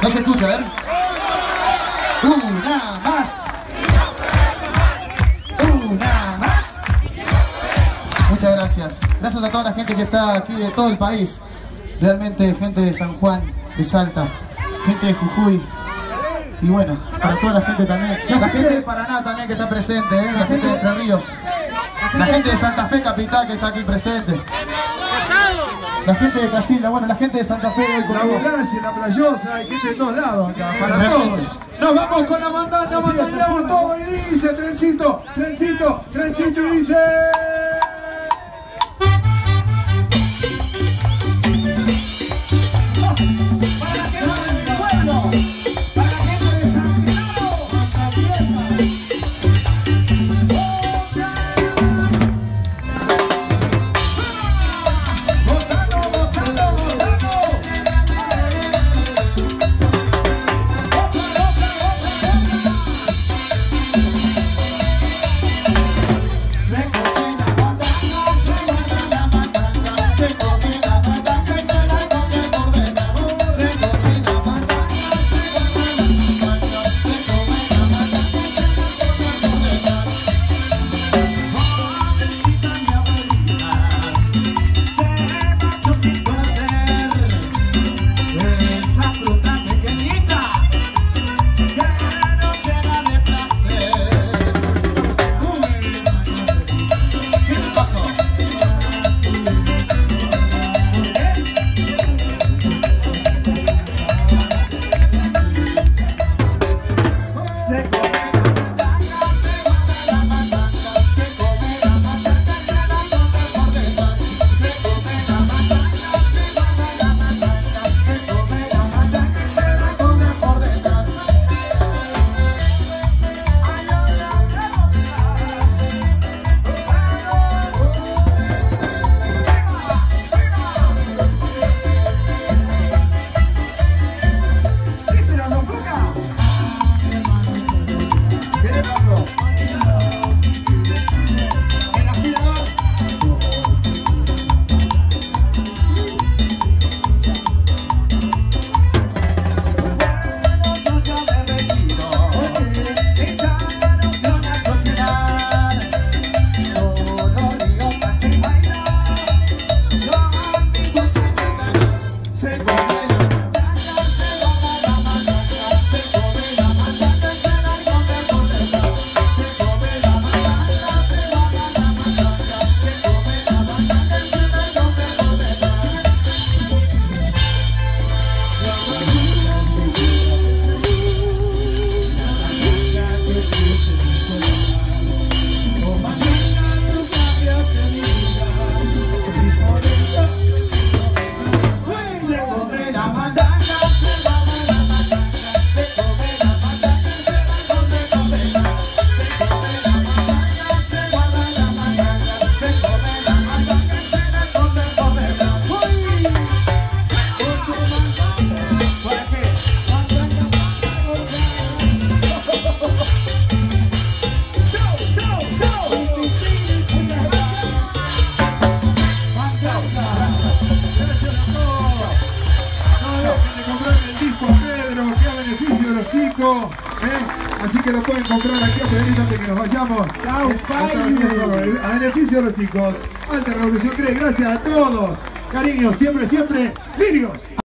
No se escucha, a ver. Una más. Una más. Muchas gracias. Gracias a toda la gente que está aquí de todo el país. Realmente gente de San Juan, de Salta, gente de Jujuy. Y bueno, para toda la gente también. La gente de Paraná también que está presente, ¿eh? la gente de Entre Ríos. La gente de Santa Fe Capital que está aquí presente. La gente de Casilda, bueno, la gente de Santa Fe del La ambulancia, la playosa, hay gente de todos lados acá, para todos. Nos vamos con la mandanda, mandaneamos todo y dice, trencito, trencito, trencito y dice... chicos. ¿eh? Así que lo pueden comprar aquí a Pedrito antes que nos vayamos. Chau, ¿eh? A beneficio de los chicos. Alta Revolución 3, gracias a todos. Cariño, siempre, siempre, lirios.